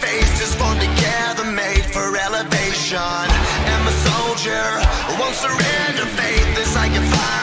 faces formed together, made for elevation. I'm a soldier, won't surrender. Faith as I a fire.